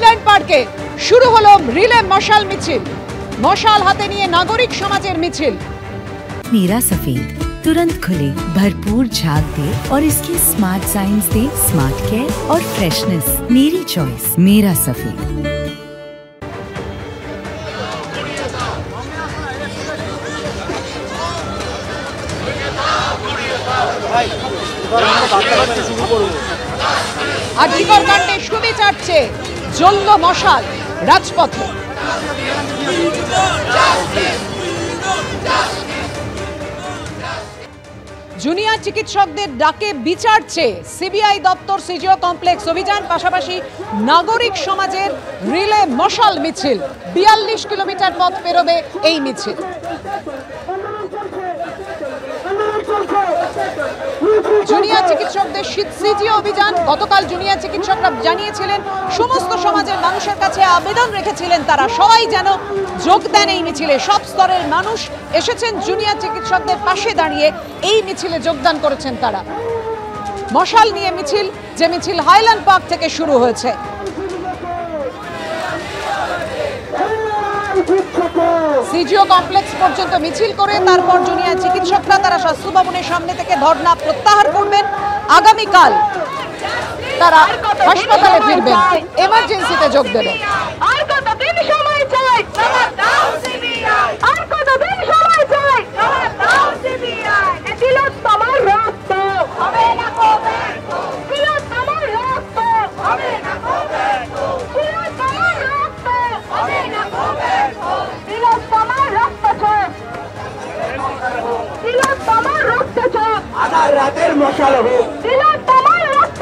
Highland পার্কে শুরু হলো রিলে মশাল মিছিল মশাল হাতে নিয়ে নাগরিক সমাজের মিছিল मेरा सफेद तुरंत खुले भरपूर झाग दे और इसके स्मार्ट साइंस दे स्मार्ट केयर और फ्रेशनेस मेरी चॉइस मेरा सफेद আর্থিকর কাণ্ডে সুবিচার চেয়ে জ্বলল মশাল রাজপথে। জুনিয়র চিকিৎসকদের ডাকে বিচার চেয়ে সিবিআই দপ্তর সিজিও কমপ্লেক্স অভিযান, পাশাপাশি নাগরিক সমাজের রিলে মশাল মিছিল। বিয়াল্লিশ কিলোমিটার পথ পেরোবে এই মিছিল। জুনিয়র চিকিৎসকদের সিজিও অভিযান, গতকাল জুনিয়র চিকিৎসকরা জানিয়েছিলেন, সমস্ত সমাজের মানুষের কাছে আবেদন রেখেছিলেন তারা। সবাই যেন যোগ দেন এই মিছিলে। সব স্তরের মানুষ এসেছেন, জুনিয়র চিকিৎসকদের পাশে দাঁড়িয়ে এই মিছিলে যোগদান করেছেন তারা। মশাল নিয়ে মিছিল, যে মিছিল হাইল্যান্ড পার্ক থেকে শুরু হয়েছে। সিজিও কমপ্লেক্স পর্যন্ত মিছিল করে তারপর জুনিয়র চিকিৎসকরা তারা স্বাস্থ্য ভবনের সামনে থেকে ধর্না প্রত্যাহার করবেন। আগামীকাল তারা হাসপাতালে ফিরবেন। এমার্জেন্সিতে যোগ দেবেন। মশাল হোক দিল তোমার রক্ত